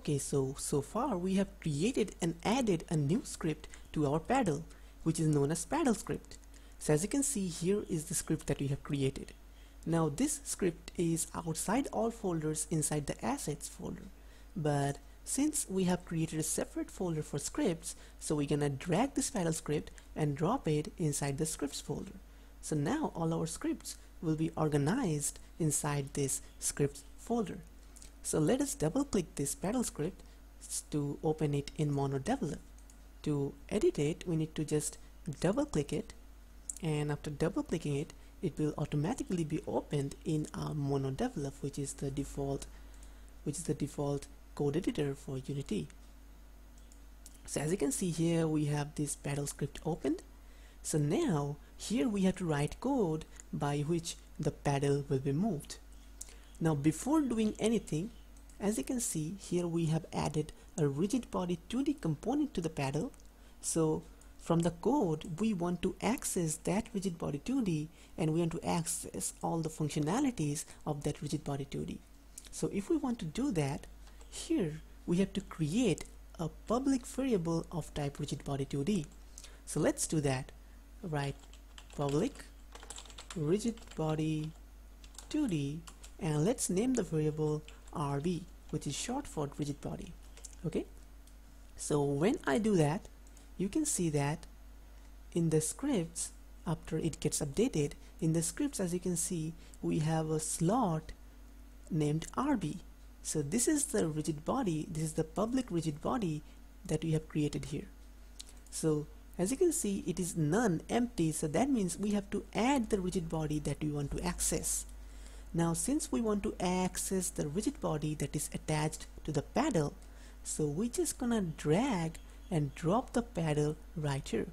Okay, so, so far we have created and added a new script to our paddle, which is known as paddle script. So as you can see, here is the script that we have created. Now this script is outside all folders inside the assets folder. But since we have created a separate folder for scripts, so we're gonna drag this paddle script and drop it inside the scripts folder. So now all our scripts will be organized inside this scripts folder. So let us double click this paddle script to open it in MonoDevelop. To edit it, we need to just double click it and after double clicking it, it will automatically be opened in our MonoDevelop which is the default which is the default code editor for Unity. So as you can see here we have this paddle script opened. So now here we have to write code by which the paddle will be moved. Now before doing anything, as you can see here we have added a rigid body 2D component to the paddle. So from the code we want to access that rigid body 2D and we want to access all the functionalities of that rigid body 2D. So if we want to do that, here we have to create a public variable of type rigid body 2D. So let's do that. Write public rigid body 2D and let's name the variable RB which is short for rigid body. Okay? So when I do that you can see that in the scripts after it gets updated in the scripts as you can see we have a slot named RB so this is the rigid body this is the public rigid body that we have created here. So as you can see it is none empty. So that means we have to add the rigid body that we want to access now since we want to access the rigid body that is attached to the paddle, so we're just gonna drag and drop the paddle right here.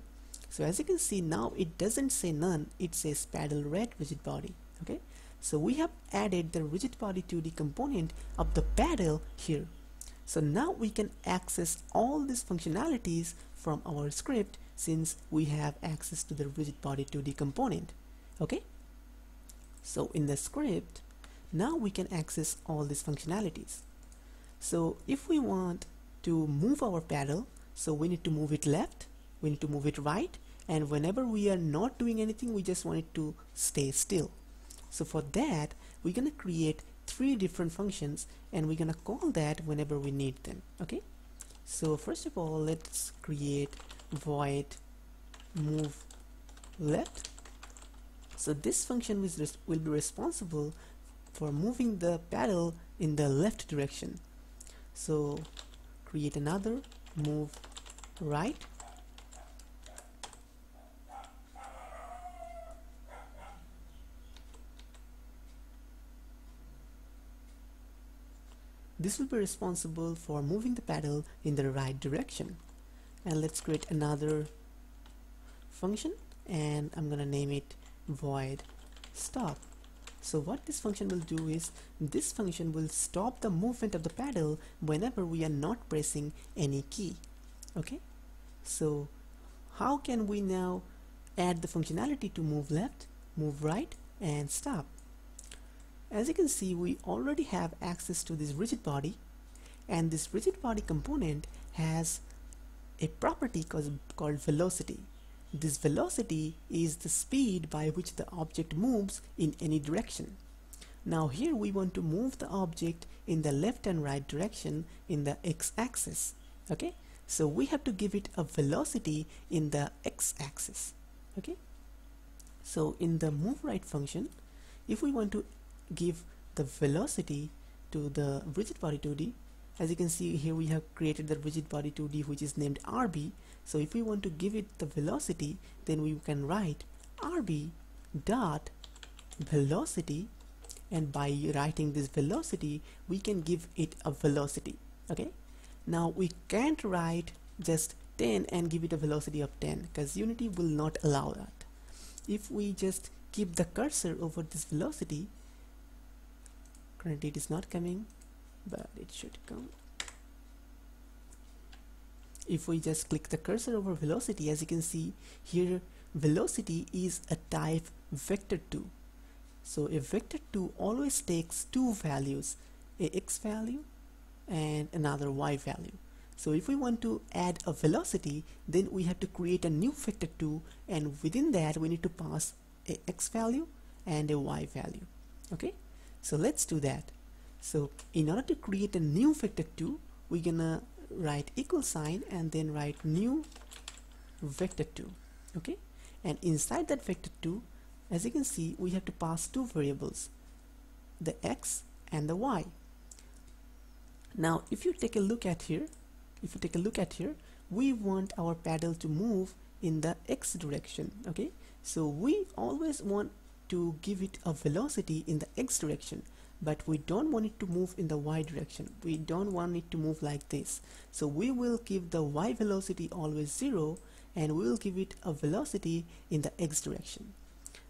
So as you can see now it doesn't say none, it says paddle red rigid body. Okay, so we have added the rigid body 2D component of the paddle here. So now we can access all these functionalities from our script since we have access to the rigid body 2D component. Okay. So in the script, now we can access all these functionalities. So if we want to move our paddle, so we need to move it left, we need to move it right, and whenever we are not doing anything, we just want it to stay still. So for that, we're gonna create three different functions and we're gonna call that whenever we need them, okay? So first of all, let's create void move left so this function will be responsible for moving the paddle in the left direction. So create another move right This will be responsible for moving the paddle in the right direction. And let's create another function and I'm gonna name it void. Stop. So what this function will do is this function will stop the movement of the paddle whenever we are not pressing any key. Okay? So how can we now add the functionality to move left move right and stop? As you can see we already have access to this rigid body and this rigid body component has a property called, velocity this velocity is the speed by which the object moves in any direction. Now here we want to move the object in the left and right direction in the x-axis. Okay, so we have to give it a velocity in the x-axis. Okay, so in the move right function, if we want to give the velocity to the rigid body 2D, as you can see here we have created the rigid body 2D which is named RB so if we want to give it the velocity then we can write RB dot velocity. And by writing this velocity we can give it a velocity. Okay? Now we can't write just 10 and give it a velocity of 10 because Unity will not allow that. If we just keep the cursor over this velocity currently it is not coming but it should come if we just click the cursor over velocity as you can see here velocity is a type vector 2 so a vector 2 always takes two values a x value and another y value. So if we want to add a velocity then we have to create a new vector 2 and within that we need to pass a x value and a y value. Okay? So let's do that. So in order to create a new vector 2 we're gonna write equal sign and then write new vector 2 okay? And inside that vector 2 as you can see we have to pass two variables the x and the y. Now if you take a look at here if you take a look at here we want our paddle to move in the x direction okay? So we always want to give it a velocity in the x direction but we don't want it to move in the y direction. We don't want it to move like this. So we will give the y velocity always zero and we will give it a velocity in the x direction.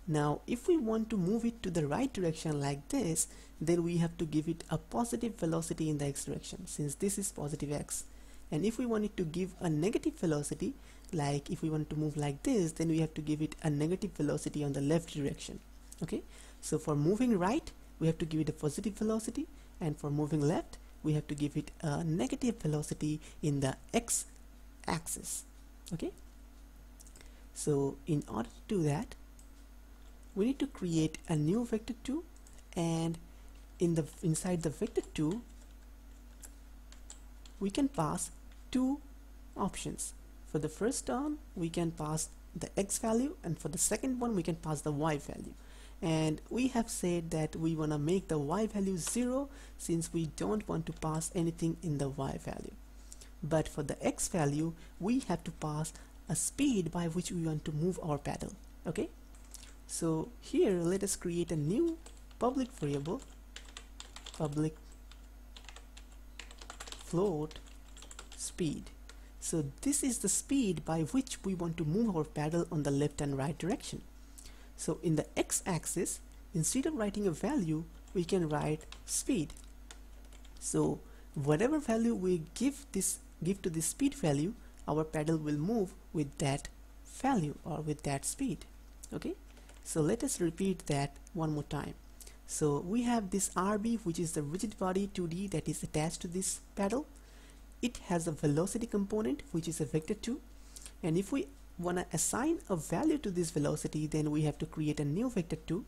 Now if we want to move it to the right direction like this then we have to give it a positive velocity in the x direction since this is positive x. And if we want it to give a negative velocity like if we want to move like this then we have to give it a negative velocity on the left direction. Okay? So for moving right we have to give it a positive velocity and for moving left we have to give it a negative velocity in the x axis okay? So in order to do that we need to create a new vector 2 and in the inside the vector 2 we can pass two options. For the first term we can pass the x value and for the second one we can pass the y value and we have said that we want to make the y value 0 since we don't want to pass anything in the y value. But for the x value we have to pass a speed by which we want to move our paddle okay? So here let us create a new public variable public float speed. So this is the speed by which we want to move our paddle on the left and right direction so in the x-axis, instead of writing a value, we can write speed. So whatever value we give this give to this speed value, our paddle will move with that value or with that speed. Okay. So let us repeat that one more time. So we have this RB which is the rigid body 2D that is attached to this paddle. It has a velocity component which is a vector 2 and if we want to assign a value to this velocity then we have to create a new vector 2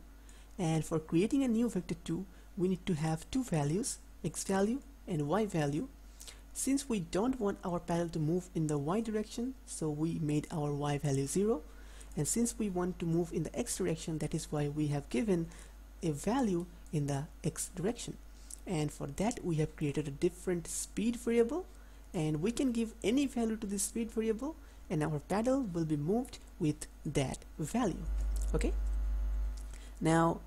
and for creating a new vector 2 we need to have two values x value and y value. Since we don't want our paddle to move in the y direction so we made our y value 0 and since we want to move in the x direction that is why we have given a value in the x direction. And for that we have created a different speed variable. And we can give any value to this speed variable and our paddle will be moved with that value okay? Now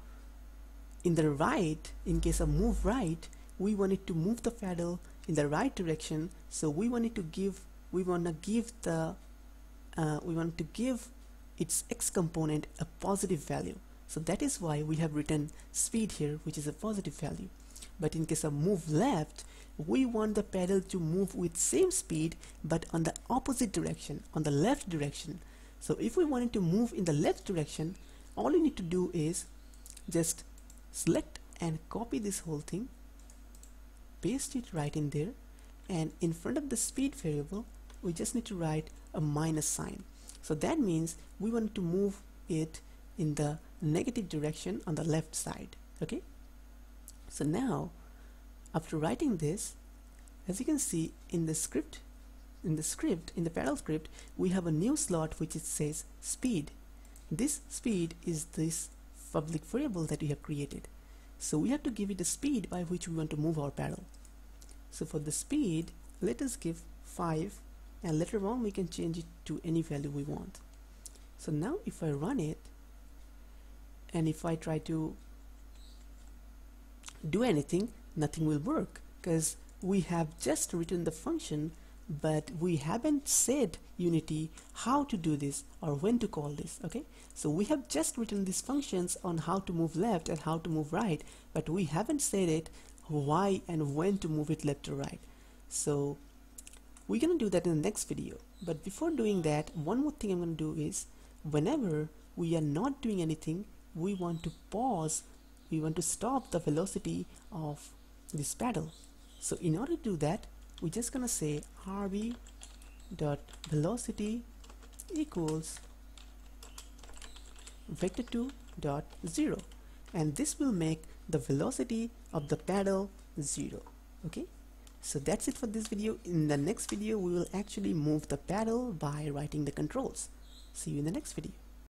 in the right in case of move right we wanted to move the paddle in the right direction so we wanted to give we want to give the uh, we want to give its x component a positive value. So that is why we have written speed here which is a positive value but in case of move left we want the paddle to move with same speed but on the opposite direction on the left direction. So if we wanted to move in the left direction all you need to do is just select and copy this whole thing paste it right in there and in front of the speed variable we just need to write a minus sign. So that means we want to move it in the negative direction on the left side okay so now after writing this, as you can see in the script, in the script, in the paddle script, we have a new slot which it says speed. This speed is this public variable that we have created. So we have to give it a speed by which we want to move our paddle. So for the speed, let us give 5 and later on we can change it to any value we want. So now if I run it and if I try to do anything, nothing will work because we have just written the function but we haven't said unity how to do this or when to call this okay? So we have just written these functions on how to move left and how to move right but we haven't said it why and when to move it left or right. So we're gonna do that in the next video. But before doing that one more thing I'm gonna do is whenever we are not doing anything we want to pause we want to stop the velocity of this paddle. So in order to do that we're just gonna say rb dot velocity equals vector2 dot 0 and this will make the velocity of the paddle 0 okay? So that's it for this video. In the next video we will actually move the paddle by writing the controls. See you in the next video